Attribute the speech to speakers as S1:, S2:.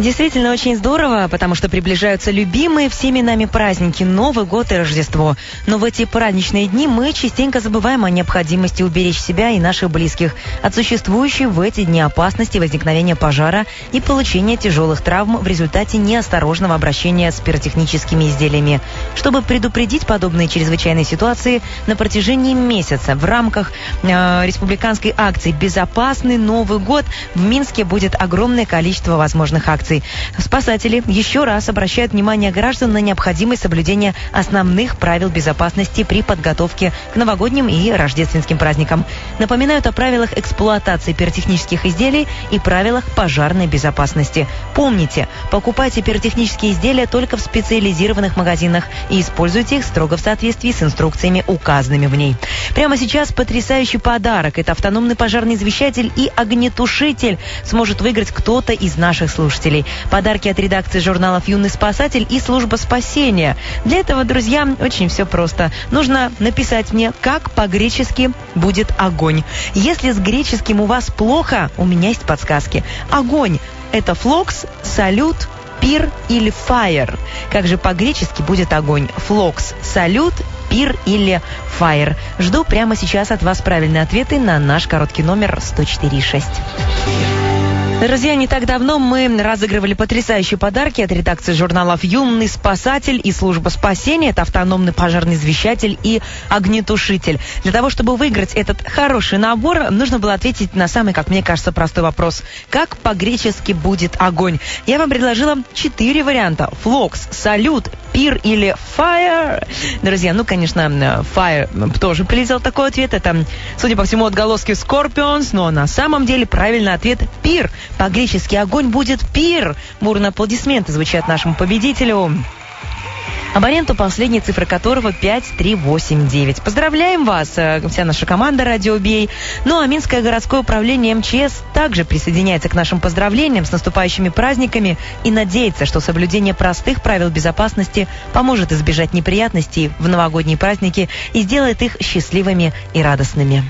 S1: Действительно очень здорово, потому что приближаются любимые всеми нами праздники Новый год и Рождество. Но в эти праздничные дни мы частенько забываем о необходимости уберечь себя и наших близких от существующей в эти дни опасности возникновения пожара и получения тяжелых травм в результате неосторожного обращения с пиротехническими изделиями. Чтобы предупредить подобные чрезвычайные ситуации, на протяжении месяца в рамках э, республиканской акции «Безопасный Новый год» в Минске будет огромное количество возможных акций акций. Спасатели еще раз обращают внимание граждан на необходимость соблюдения основных правил безопасности при подготовке к новогодним и рождественским праздникам. Напоминают о правилах эксплуатации пиротехнических изделий и правилах пожарной безопасности. Помните, покупайте пиротехнические изделия только в специализированных магазинах и используйте их строго в соответствии с инструкциями, указанными в ней. Прямо сейчас потрясающий подарок. Это автономный пожарный извещатель и огнетушитель сможет выиграть кто-то из наших слушателей слушателей. Подарки от редакции журналов «Юный спасатель» и «Служба спасения». Для этого, друзья, очень все просто. Нужно написать мне, как по-гречески будет огонь. Если с греческим у вас плохо, у меня есть подсказки. Огонь – это флокс, салют, пир или fire. Как же по-гречески будет огонь? Флокс, салют, пир или fire. Жду прямо сейчас от вас правильные ответы на наш короткий номер 104.6. Друзья, не так давно мы разыгрывали потрясающие подарки от редакции журналов «Юный спасатель» и «Служба спасения». Это автономный пожарный извещатель и огнетушитель. Для того, чтобы выиграть этот хороший набор, нужно было ответить на самый, как мне кажется, простой вопрос. Как по-гречески будет огонь? Я вам предложила четыре варианта. Флокс, салют, пир или fire. Друзья, ну, конечно, fire тоже прилетел такой ответ. Это, судя по всему, отголоски Scorpions, но на самом деле правильный ответ пир. По-гречески огонь будет пир. Бурные аплодисменты звучат нашему победителю абоненту, последние цифры которого 5389. Поздравляем вас, э, вся наша команда «Радио Бей». Ну а Минское городское управление МЧС также присоединяется к нашим поздравлениям с наступающими праздниками и надеется, что соблюдение простых правил безопасности поможет избежать неприятностей в новогодние праздники и сделает их счастливыми и радостными.